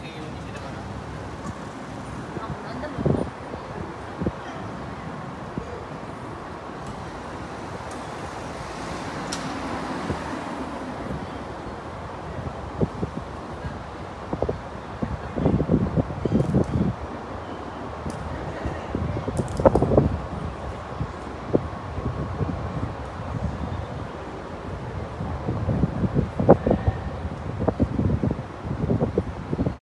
take a